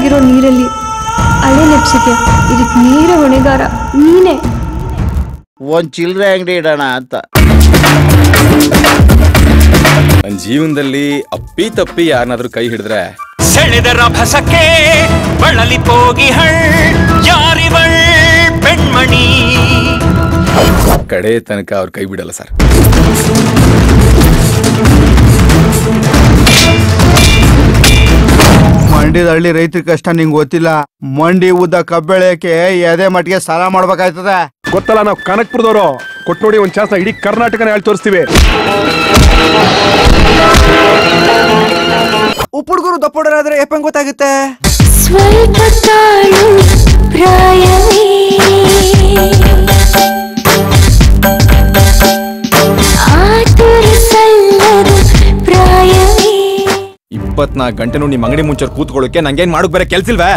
ಬಿಸಿಯಾಗಿರೋ ನೀರಲ್ಲಿ ಅಲೆ ನೆಪ್ಸಿದ್ಯಾ ಇದಕ್ಕೆ ನೀರ ಹೊಣೆಗಾರ ನೀನೇ. ಒಂದ್ ಚಿಲ್ಲರೆ ಅಂಗಡಿ ಇಡೋಣ ಅಂತ. ನನ್ನ ಜೀವನದಲ್ಲಿ ಅಪ್ಪಿ ತಪ್ಪಿ ಯಾರನ್ನಾದ್ರೂ ಕೈ ಹಿಡಿದ್ರೆ ಸೆಳೆದರ ಭಸಕ್ಕೆ ಬಳಲಿ ಹೋಗಿ ಯಾರಿವಳ್ ಪೆಣ್ಮಣಿ ಕಡೆ ತನಕ ಅವ್ರ ಕೈ ಬಿಡಲ್ಲ ಸರ್. ಮಂಡ್ಯದ ಹಳ್ಳಿ ರೈತರ ಕಷ್ಟ ನಿಂಗೆ ಗೊತ್ತಿಲ್ಲ. ಮಂಡಿ ಉದ್ದ ಕಬ್ಬೆಳೆಯಕ್ಕೆ ಎದೆ ಮಟ್ಟಿಗೆ ಸಾಲ ಮಾಡ್ಬೇಕಾಯ್ತದೆ. ಗೊತ್ತಲ್ಲ ನಾವು ಕನಕ್ಪುರದವರು. ಕೊಟ್ಟು ನೋಡಿ ಒಂದ್ ಚಾನ್ಸ್ ಇಡೀ ಕರ್ನಾಟಕನ ಹೇಳಿ ತೋರಿಸ್ತೀವಿ. ಉಪ್ಪುಡ್ಗುರು ದಪ್ಪಡರಾದ್ರೆ ಎಪ್ಪಂಗ್ ಗೊತ್ತಾಗುತ್ತೆ? ಸ್ವಲ್ಪ ತಾಳು ಇಪ್ಪತ್ನಾಲ್ಕು ಗಂಟೆನೂ ನಿಮ್ಮ ಅಂಗಡಿ ಮುಂಚೆ ಕೂತ್ಕೊಳ್ಳೋಕೆ ನಂಗೇನು ಮಾಡೋಕೆ ಬೇರೆ ಕೆಲ್ಸಿಲ್ವೇ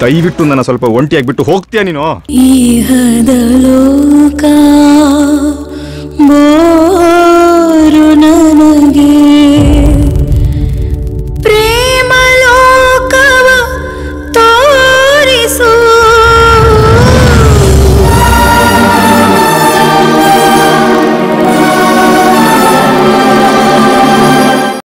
ದಯವಿಟ್ಟು ನನ್ನ ಸ್ವಲ್ಪ ಒಂಟಿಯಾಗಿ ಬಿಟ್ಟು ಹೋಗ್ತೀಯ ನೀನು? करुणा